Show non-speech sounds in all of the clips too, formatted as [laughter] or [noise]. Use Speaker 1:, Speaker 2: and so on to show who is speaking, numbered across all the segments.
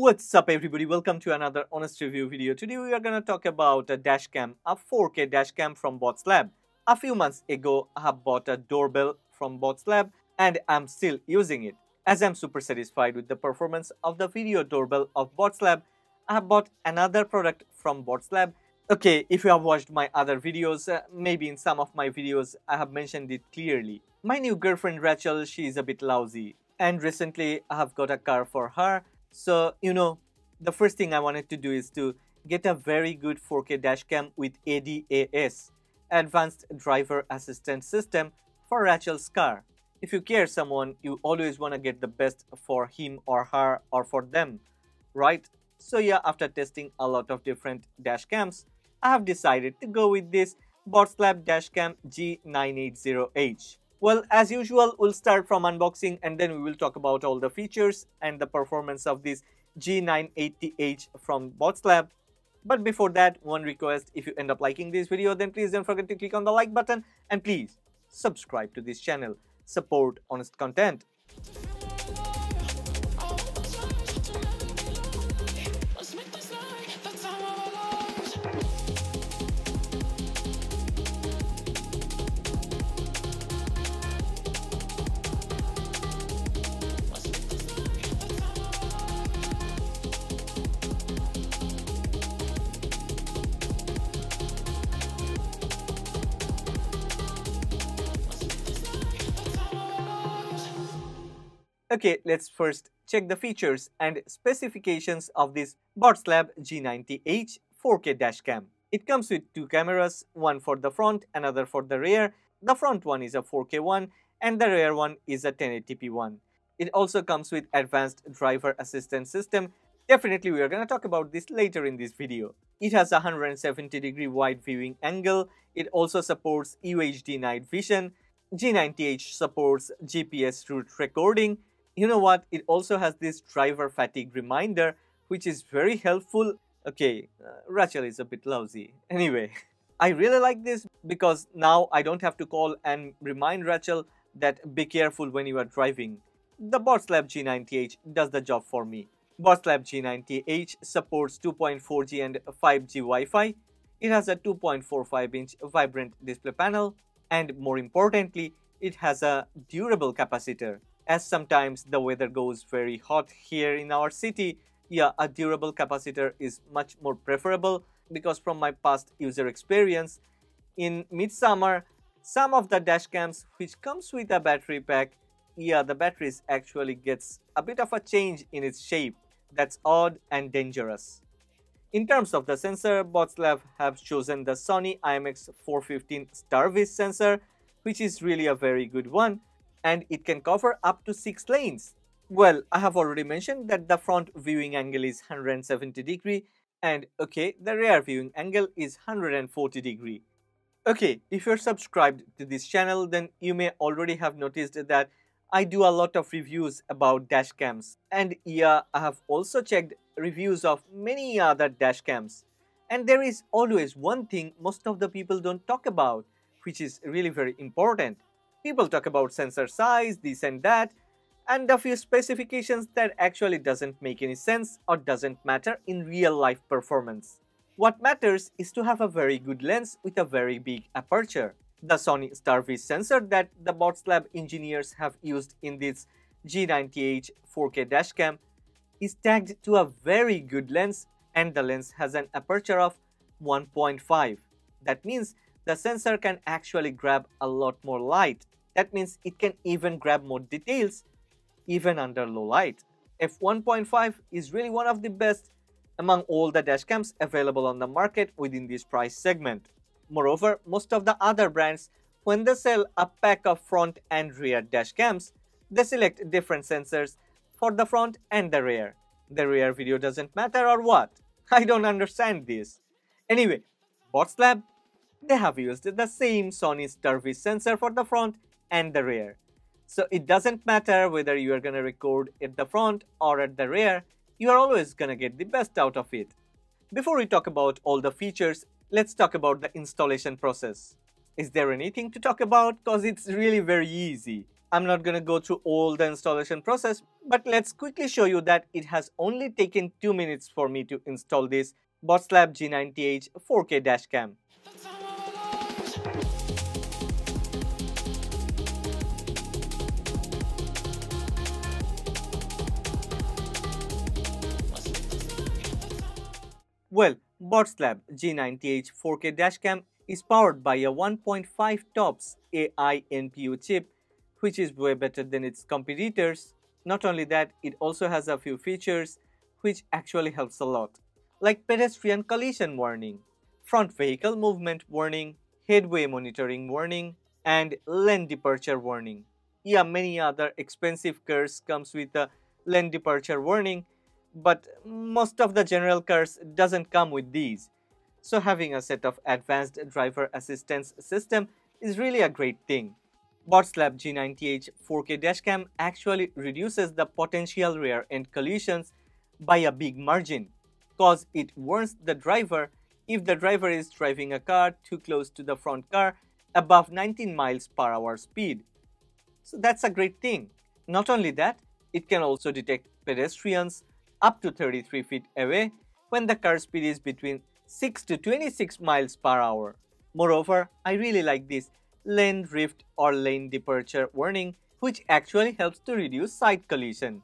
Speaker 1: What's up everybody, welcome to another honest review video. Today we are gonna talk about a dashcam, a 4K dashcam from Botslab. A few months ago, I have bought a doorbell from Botslab and I'm still using it. As I'm super satisfied with the performance of the video doorbell of Botslab, I have bought another product from Botslab. Okay, if you have watched my other videos, uh, maybe in some of my videos I have mentioned it clearly. My new girlfriend Rachel, she is a bit lousy and recently I have got a car for her so, you know, the first thing I wanted to do is to get a very good 4K dashcam with ADAS, Advanced Driver Assistance System for Rachel's car. If you care someone, you always want to get the best for him or her or for them, right? So yeah, after testing a lot of different dashcams, I have decided to go with this Lab Dashcam G980H. Well, as usual, we'll start from unboxing and then we will talk about all the features and the performance of this G980H from Botslab. But before that, one request, if you end up liking this video, then please don't forget to click on the like button and please subscribe to this channel. Support honest content. Okay, let's first check the features and specifications of this Lab G90H 4K dashcam. It comes with two cameras, one for the front, another for the rear. The front one is a 4K one and the rear one is a 1080p one. It also comes with advanced driver assistance system. Definitely we are going to talk about this later in this video. It has a 170 degree wide viewing angle. It also supports UHD night vision. G90H supports GPS route recording you know what? It also has this driver fatigue reminder, which is very helpful. Okay, uh, Rachel is a bit lousy. [laughs] Anyway, I really like this because now I don't have to call and remind Rachel that be careful when you are driving. The Botslab G90H does the job for me. Botslab G90H supports 2.4G and 5G Wi-Fi. It has a 2.45 inch vibrant display panel and more importantly, it has a durable capacitor as sometimes the weather goes very hot here in our city, yeah, a durable capacitor is much more preferable because from my past user experience, in midsummer, some of the dashcams which comes with a battery pack, yeah, the batteries actually gets a bit of a change in its shape. That's odd and dangerous. In terms of the sensor, Botslab have chosen the Sony IMX415 StarVis sensor, which is really a very good one and it can cover up to 6 lanes. Well, I have already mentioned that the front viewing angle is 170 degree and okay, the rear viewing angle is 140 degree. Okay, if you're subscribed to this channel then you may already have noticed that I do a lot of reviews about dash cams and yeah, I have also checked reviews of many other dash cams. And there is always one thing most of the people don't talk about, which is really very important. People talk about sensor size, this and that, and a few specifications that actually doesn't make any sense or doesn't matter in real life performance. What matters is to have a very good lens with a very big aperture. The Sony StarVis sensor that the Botslab engineers have used in this G90H 4K dashcam is tagged to a very good lens and the lens has an aperture of 1.5. That means the sensor can actually grab a lot more light. That means it can even grab more details even under low light. f1.5 is really one of the best among all the dashcams available on the market within this price segment. Moreover, most of the other brands, when they sell a pack of front and rear dashcams, they select different sensors for the front and the rear. The rear video doesn't matter or what? [laughs] I don't understand this. Anyway, Botslab they have used the same Sony StarVis sensor for the front and the rear. So it doesn't matter whether you are to record at the front or at the rear, you are always to get the best out of it. Before we talk about all the features, let's talk about the installation process. Is there anything to talk about? Cause it's really very easy. I'm not to go through all the installation process, but let's quickly show you that it has only taken 2 minutes for me to install this Botslab G90H 4K dashcam. Well, Botslab G90H 4K dashcam is powered by a 1.5 TOPS AI NPU chip which is way better than its competitors. Not only that, it also has a few features which actually helps a lot, like pedestrian collision warning, front vehicle movement warning, headway monitoring warning, and lane departure warning. Yeah, many other expensive cars comes with a lane departure warning, but most of the general cars doesn't come with these. So having a set of advanced driver assistance system is really a great thing. Botslab G90H 4K dashcam actually reduces the potential rear-end collisions by a big margin cause it warns the driver if the driver is driving a car too close to the front car above 19 miles per hour speed. So that's a great thing. Not only that, it can also detect pedestrians up to 33 feet away when the car speed is between 6 to 26 miles per hour. Moreover, I really like this lane drift or lane departure warning which actually helps to reduce side collision.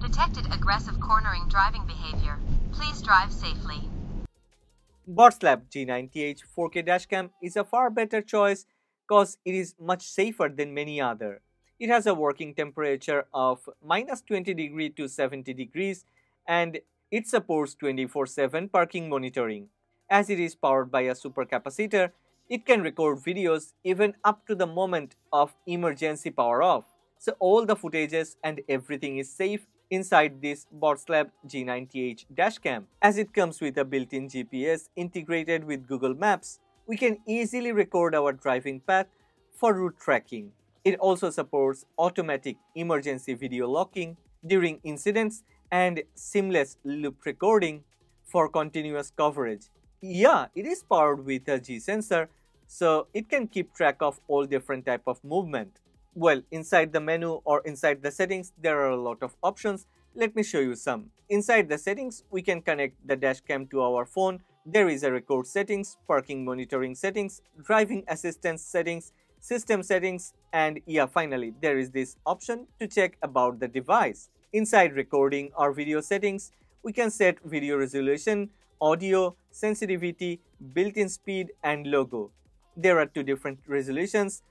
Speaker 2: Detected aggressive cornering driving behavior. Please drive safely.
Speaker 1: Botslab G90H 4K dashcam is a far better choice cause it is much safer than many other. It has a working temperature of minus 20 degree to 70 degrees and it supports 24-7 parking monitoring. As it is powered by a supercapacitor, it can record videos even up to the moment of emergency power off. So all the footages and everything is safe inside this Botslab G90H dashcam. As it comes with a built-in GPS integrated with Google Maps, we can easily record our driving path for route tracking. It also supports automatic emergency video locking during incidents and seamless loop recording for continuous coverage. Yeah, it is powered with a G sensor, so it can keep track of all different type of movement. Well, inside the menu or inside the settings, there are a lot of options. Let me show you some. Inside the settings, we can connect the dash cam to our phone. There is a record settings, parking monitoring settings, driving assistance settings, system settings, and yeah, finally, there is this option to check about the device. Inside recording or video settings, we can set video resolution, audio, sensitivity, built-in speed, and logo. There are two different resolutions,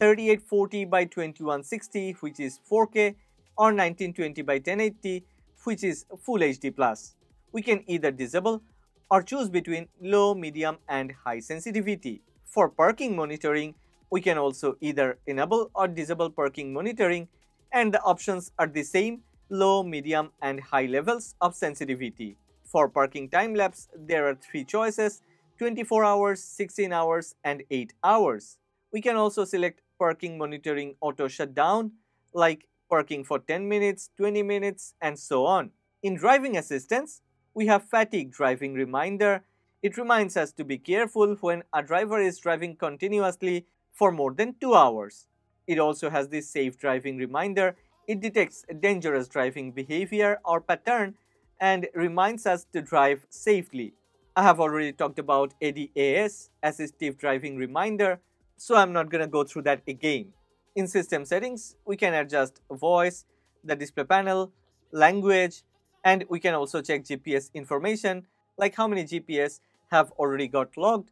Speaker 1: 3840 by 2160 which is 4K or 1920 by 1080 which is Full HD+. We can either disable or choose between low, medium and high sensitivity. For parking monitoring, we can also either enable or disable parking monitoring and the options are the same low, medium and high levels of sensitivity. For parking time lapse, there are three choices 24 hours, 16 hours, and 8 hours. We can also select parking monitoring auto shutdown, like parking for 10 minutes, 20 minutes, and so on. In driving assistance, we have fatigue driving reminder. It reminds us to be careful when a driver is driving continuously for more than 2 hours. It also has this safe driving reminder. It detects dangerous driving behavior or pattern and reminds us to drive safely. I have already talked about ADAS, Assistive Driving Reminder, so I'm not to go through that again. In system settings, we can adjust voice, the display panel, language, and we can also check GPS information like how many GPS have already got logged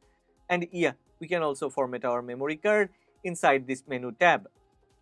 Speaker 1: and yeah, we can also format our memory card inside this menu tab.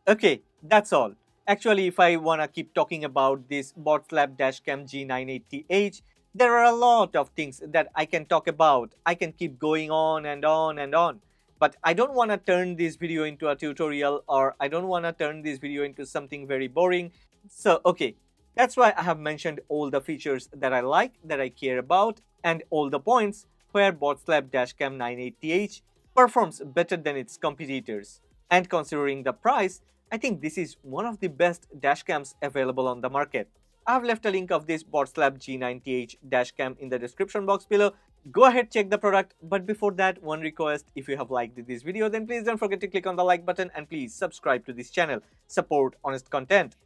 Speaker 1: Okay, that's all. Actually, if I wanna keep talking about this Botslab Dashcam G980H, there are a lot of things that I can talk about. I can keep going on and on and on. But I don't want to turn this video into a tutorial or I don't want to turn this video into something very boring. So, okay, that's why I have mentioned all the features that I like, that I care about, and all the points where Botslab Dashcam 980H performs better than its competitors. And considering the price, I think this is one of the best dashcams available on the market. I've left a link of this Botslab G90H dashcam in the description box below. go ahead check the product but before that one request if you have liked this video then please don't forget to click on the like button and please subscribe to this channel support honest content